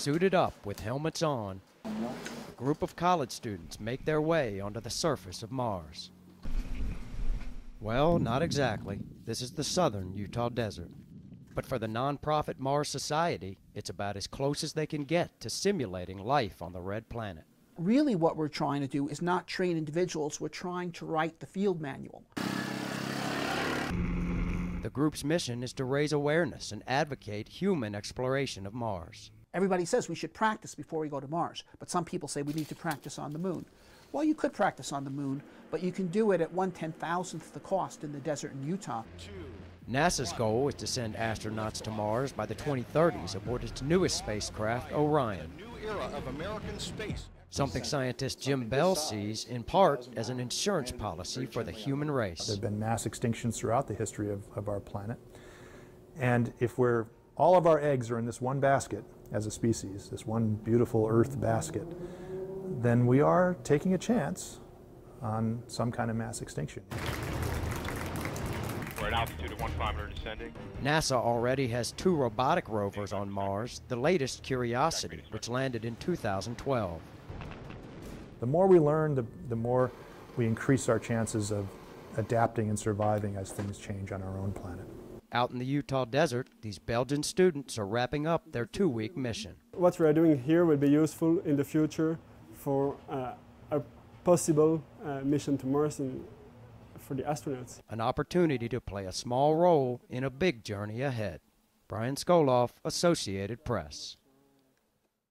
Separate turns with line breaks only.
Suited up with helmets on, a group of college students make their way onto the surface of Mars. Well, not exactly. This is the southern Utah desert. But for the nonprofit Mars Society, it's about as close as they can get to simulating life on the red planet.
Really, what we're trying to do is not train individuals, we're trying to write the field manual.
The group's mission is to raise awareness and advocate human exploration of Mars.
Everybody says we should practice before we go to Mars, but some people say we need to practice on the moon. Well, you could practice on the moon, but you can do it at one ten thousandth the cost in the desert in Utah.
NASA's goal is to send astronauts to Mars by the 2030s aboard its newest spacecraft, Orion.
New era of American space.
Something scientist Jim Bell sees, in part, as an insurance policy for the human race.
There have been mass extinctions throughout the history of, of our planet. And if we're, all of our eggs are in this one basket as a species, this one beautiful Earth basket, then we are taking a chance on some kind of mass extinction.
We're at altitude of 1500 descending.
NASA already has two robotic rovers on Mars, the latest Curiosity, which landed in 2012.
The more we learn, the, the more we increase our chances of adapting and surviving as things change on our own planet.
Out in the Utah desert, these Belgian students are wrapping up their two week mission.
What we are doing here will be useful in the future for uh, a possible uh, mission to Mars and for the astronauts.
An opportunity to play a small role in a big journey ahead. Brian Skoloff, Associated Press.